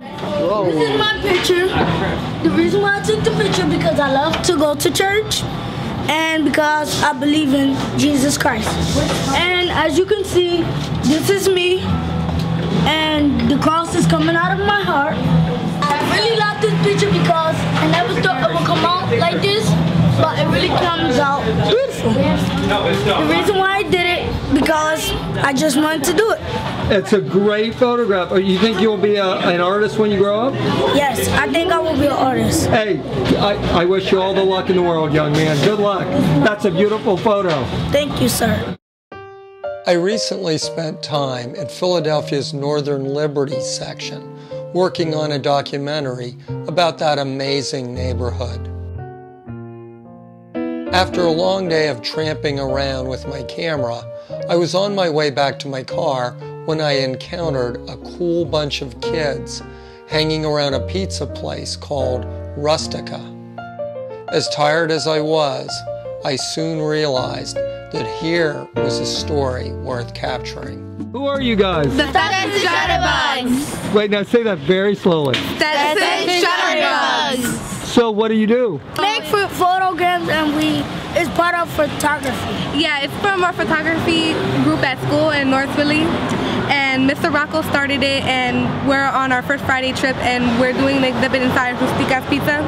This is my picture. The reason why I took the picture because I love to go to church and because I believe in Jesus Christ. And as you can see, this is me and the cross is coming out of my heart. I really like this picture because I never thought it would come out like this, but it really comes out beautiful. The reason why I did it because I just wanted to do it. It's a great photograph. You think you'll be a, an artist when you grow up? Yes, I think I will be an artist. Hey, I, I wish you all the luck in the world, young man. Good luck. That's a beautiful photo. Thank you, sir. I recently spent time in Philadelphia's Northern Liberty section working on a documentary about that amazing neighborhood. After a long day of tramping around with my camera, I was on my way back to my car when I encountered a cool bunch of kids hanging around a pizza place called Rustica. As tired as I was, I soon realized that here was a story worth capturing. Who are you guys? The Stetson Shutterbugs. Wait, now say that very slowly. The Stetson Shutterbugs. So what do you do? Make photograms and we it's part of photography. Yeah, it's from our photography group at school in North Philly. And Mr. Rocco started it and we're on our first Friday trip and we're doing the exhibit inside Rustica's Pizza.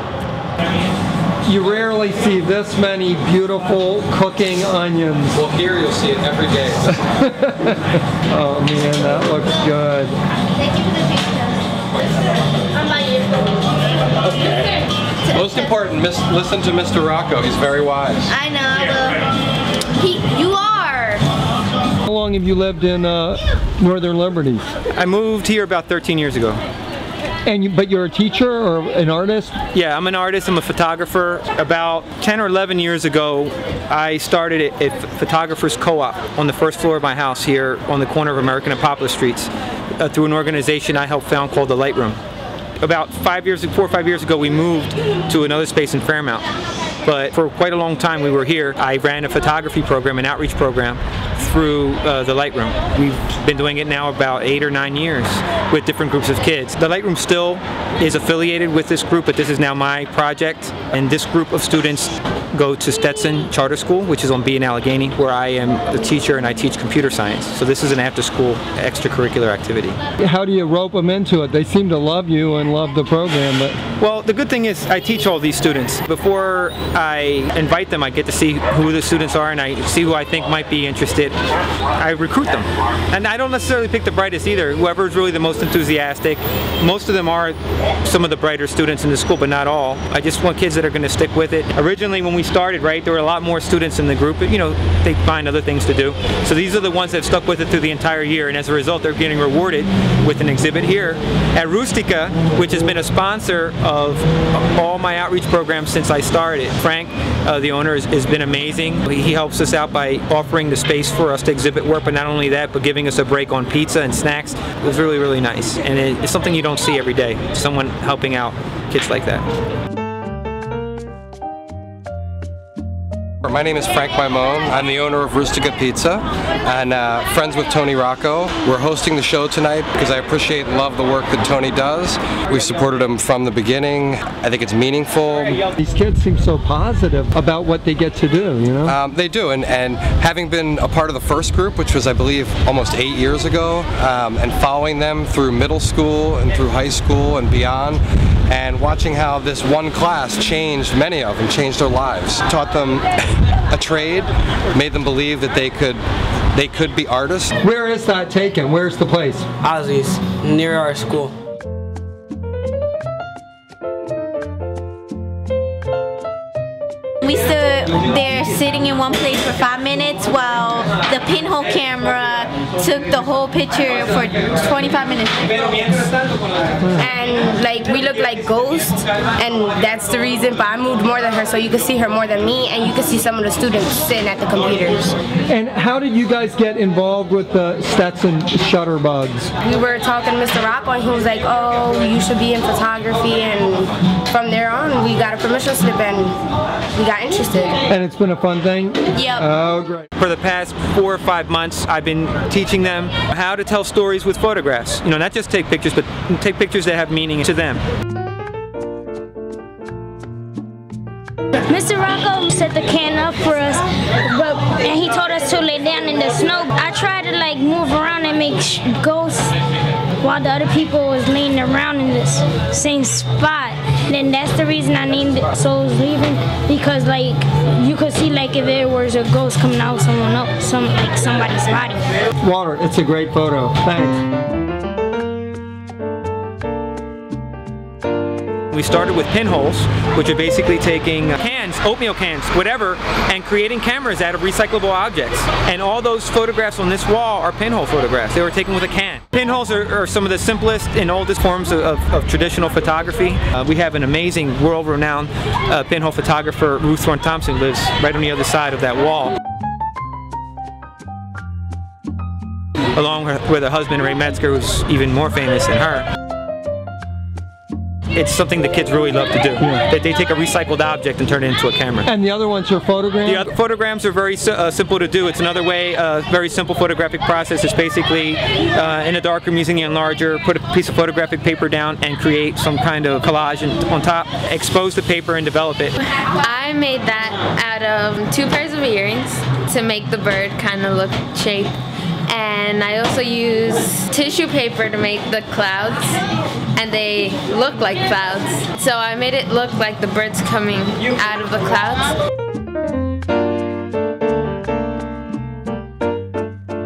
You rarely see this many beautiful cooking onions. Well, here you'll see it every day. oh man, that looks good. Most important, miss, listen to Mr. Rocco. He's very wise. I know. He, you are. How long have you lived in uh, Northern Liberties? I moved here about 13 years ago. And you, but you're a teacher or an artist? Yeah, I'm an artist. I'm a photographer. About 10 or 11 years ago, I started a, a photographers co-op on the first floor of my house here on the corner of American and Poplar Streets uh, through an organization I helped found called the Lightroom about five years, four or five years ago, we moved to another space in Fairmount. But for quite a long time we were here. I ran a photography program, an outreach program through uh, the Lightroom. We've been doing it now about eight or nine years with different groups of kids. The Lightroom still is affiliated with this group, but this is now my project. And this group of students go to Stetson Charter School, which is on B in Allegheny, where I am the teacher and I teach computer science. So this is an after-school extracurricular activity. How do you rope them into it? They seem to love you and love the program, but... Well, the good thing is I teach all these students. Before I invite them, I get to see who the students are and I see who I think might be interested. I recruit them. And I don't necessarily pick the brightest either. Whoever is really the most enthusiastic. Most of them are some of the brighter students in the school, but not all. I just want kids that are going to stick with it. Originally, when we started, right, there were a lot more students in the group, but you know, they find other things to do. So these are the ones that stuck with it through the entire year, and as a result, they're getting rewarded with an exhibit here at Rustica, which has been a sponsor of all my outreach programs since I started. Frank, uh, the owner, has, has been amazing. He helps us out by offering the space for us to exhibit work, but not only that, but giving us a break on pizza and snacks. It was really, really nice, and it's something you don't see every day. Someone helping out kids like that. My name is Frank Maimone. I'm the owner of Rustica Pizza and uh, friends with Tony Rocco. We're hosting the show tonight because I appreciate and love the work that Tony does. We've supported him from the beginning. I think it's meaningful. These kids seem so positive about what they get to do, you know? Um, they do, and, and having been a part of the first group, which was I believe almost eight years ago, um, and following them through middle school and through high school and beyond, and watching how this one class changed many of them, changed their lives, taught them a trade, made them believe that they could they could be artists. Where is that taken? Where's the place? Ozzy's, near our school. We stood there sitting in one place for five minutes while the pinhole camera took the whole picture for 25 minutes. And like we look like ghosts and that's the reason but I moved more than her so you could see her more than me and you could see some of the students sitting at the computers. And how did you guys get involved with the Stetson Shutterbugs? We were talking to Mr. Rocco and he was like, oh, you should be in photography and from there on, we got a permission slip and we got interested. And it's been a fun thing? Yep. Oh, great. For the past four or five months, I've been teaching them how to tell stories with photographs. You know, not just take pictures, but take pictures that have meaning to them. Mr. Rocco set the can up for us, but and he told us to lay down in the snow. I tried to like move around and make sh- ghosts while the other people was laying around in this same spot. Then that's the reason I named it Souls Leaving because like you could see like if there was a ghost coming out of someone else, some like somebody's body. Walter, it's a great photo. Thanks. We started with pinholes, which are basically taking cans, oatmeal cans, whatever, and creating cameras out of recyclable objects. And all those photographs on this wall are pinhole photographs. They were taken with a can. Pinholes are, are some of the simplest and oldest forms of, of, of traditional photography. Uh, we have an amazing, world-renowned uh, pinhole photographer, Ruth Thorne-Thomsen, lives right on the other side of that wall. Along with her husband, Ray Metzger, who's even more famous than her it's something the kids really love to do. That they take a recycled object and turn it into a camera. And the other ones are photograms? The other photograms are very uh, simple to do. It's another way, uh, very simple photographic process. It's basically uh, in a darkroom using the enlarger, put a piece of photographic paper down and create some kind of collage on top, expose the paper and develop it. I made that out of two pairs of earrings to make the bird kind of look shape and I also use tissue paper to make the clouds and they look like clouds. So I made it look like the birds coming out of the clouds.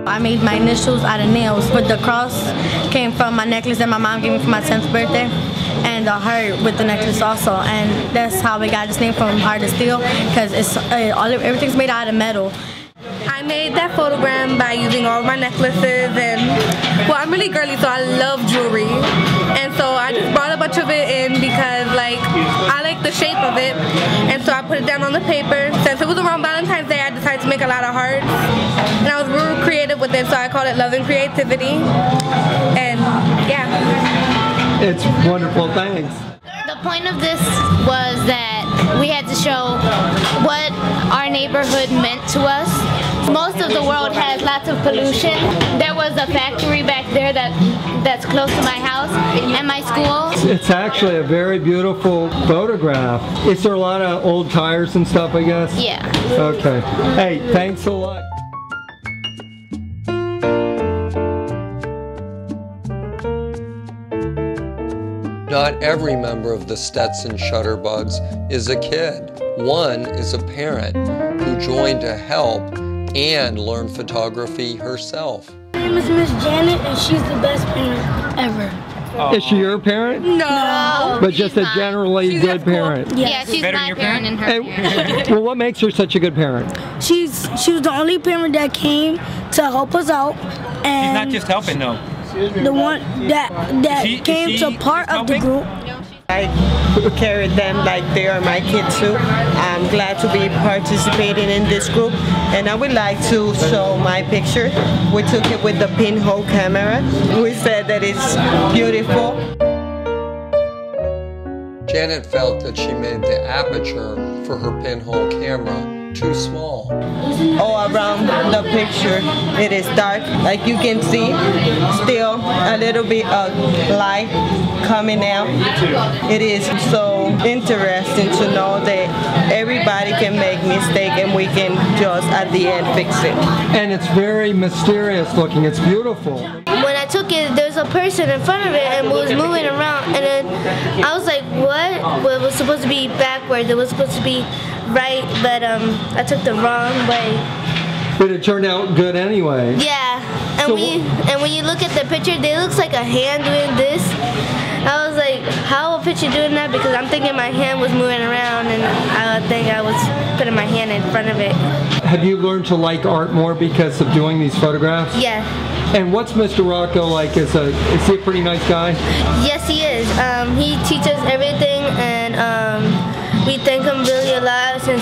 I made my initials out of nails, but the cross came from my necklace that my mom gave me for my 10th birthday and the heart with the necklace also and that's how we got this name from Heart of Steel because it's uh, all everything's made out of metal. I made that photogram by using all my necklaces and well I'm really girly so I love jewelry of it. And so I put it down on the paper. Since it was around Valentine's Day I decided to make a lot of hearts. And I was real creative with it so I called it Love and Creativity. And yeah. It's wonderful thanks. The point of this was that we had to show what our neighborhood meant to us most of the world has lots of pollution. There was a factory back there that that's close to my house and my school. It's actually a very beautiful photograph. Is there a lot of old tires and stuff, I guess? Yeah. Okay. Hey, thanks a lot. Not every member of the Stetson Shutterbugs is a kid. One is a parent who joined to help and learn photography herself. My name is Miss Janet, and she's the best parent ever. Is she your parent? No. But just a generally She's good parent. Yeah, she's Better my than your parent and her parent. well, what makes her such a good parent? She's she was the only parent that came to help us out, She's and not just helping though. the one that that Is she- came she to part just of the group. I carried them like they are my kids too. I'm glad to be participating in this group and I would like to show my picture. We took it with the pinhole camera. We said that it's beautiful. Janet felt that she made the aperture for her pinhole camera too small. All around the picture it is dark like you can see still a little bit of light coming out. It is so interesting to know that everybody can make mistake and we can just at the end fix it. And it's very mysterious looking. It's beautiful. When I took it, there's a person in front of it and was moving around, and then I was like, "What?" Well, it was supposed to be backwards. It was supposed to be right, but um, I took the wrong way. But it turned out good anyway. Yeah, and So when you and when you look at the picture, it looks like a hand doing this. I was like, how a picture doing that? Because I'm thinking my hand was moving around, and I think I was putting my hand in front of it. Have you learned to like art more because of doing these photographs? Yeah. And what's Mr. Rocco like? Is a is he a pretty nice guy? Yes, he is. Um, he teaches everything,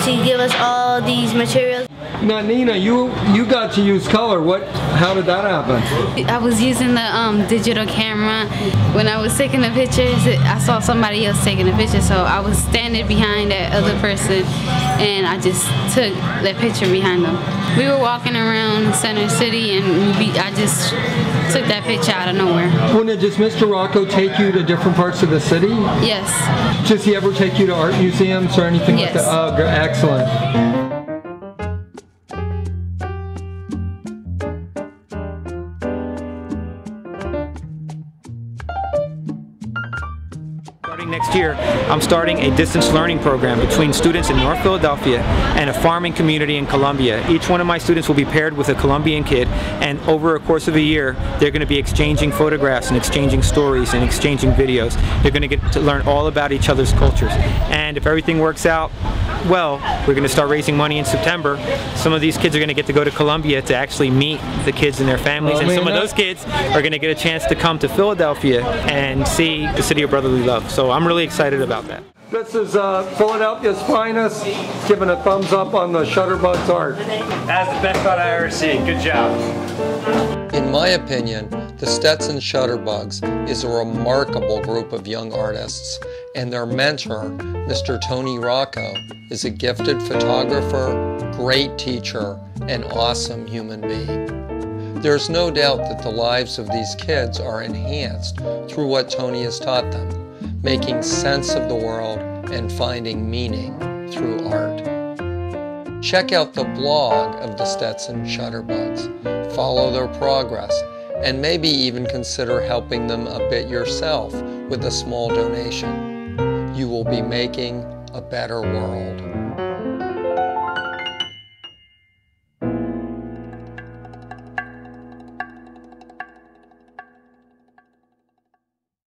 he give us all these materials. Now, Nina, you you got to use color. What? How did that happen? I was using the um, digital camera. When I was taking the pictures, I saw somebody else taking a picture, so I was standing behind that other person, and I just took that picture behind them. We were walking around Center City, and we, I just took that picture out of nowhere. Well, now, does Mr. Rocco take you to different parts of the city? Yes. Does he ever take you to art museums or anything Yes. like that? Oh, excellent. I'm starting a distance learning program between students in North Philadelphia and a farming community in Colombia. Each one of my students will be paired with a Colombian kid, and over a course of a year, they're going to be exchanging photographs and exchanging stories and exchanging videos. They're going to get to learn all about each other's cultures. And if everything works out well, we're going to start raising money in September. Some of these kids are going to get to go to Colombia to actually meet the kids and their families, Oh, and some of those kids are going to get a chance to come to Philadelphia and see the city of brotherly love. So I'm really excited about that. This is uh, Philadelphia's finest, giving a thumbs up on the Shutterbugs art. That's the best art I ever seen. Good job. In my opinion, the Stetson Shutterbugs is a remarkable group of young artists, and their mentor, Mr. Tony Rocco, is a gifted photographer, great teacher, and awesome human being. There's no doubt that the lives of these kids are enhanced through what Tony has taught them, making sense of the world and finding meaning through art. Check out the blog of the Stetson Shutterbugs, follow their progress, and maybe even consider helping them a bit yourself with a small donation. You will be making a better world.